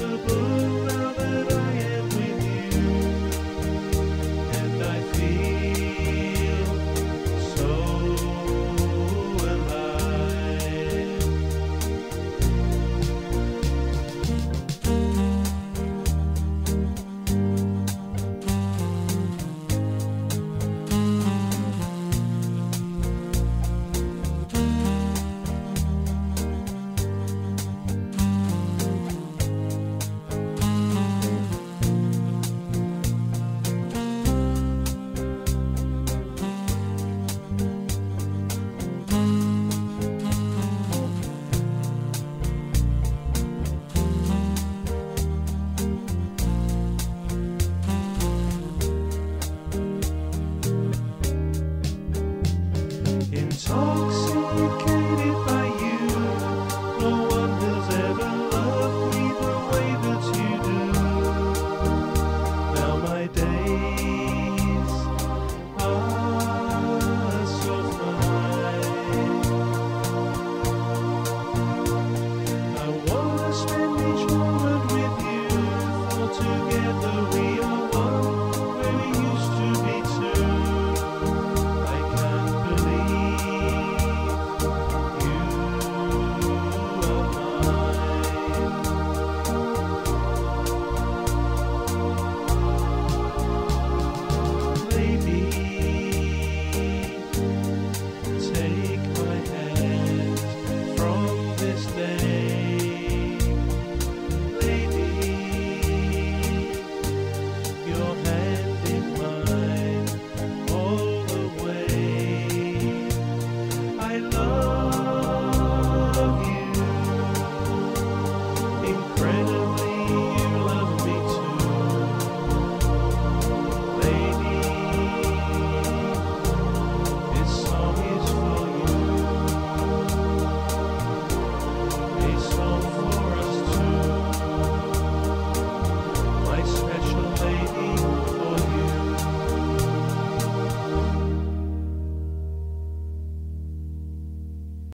the book.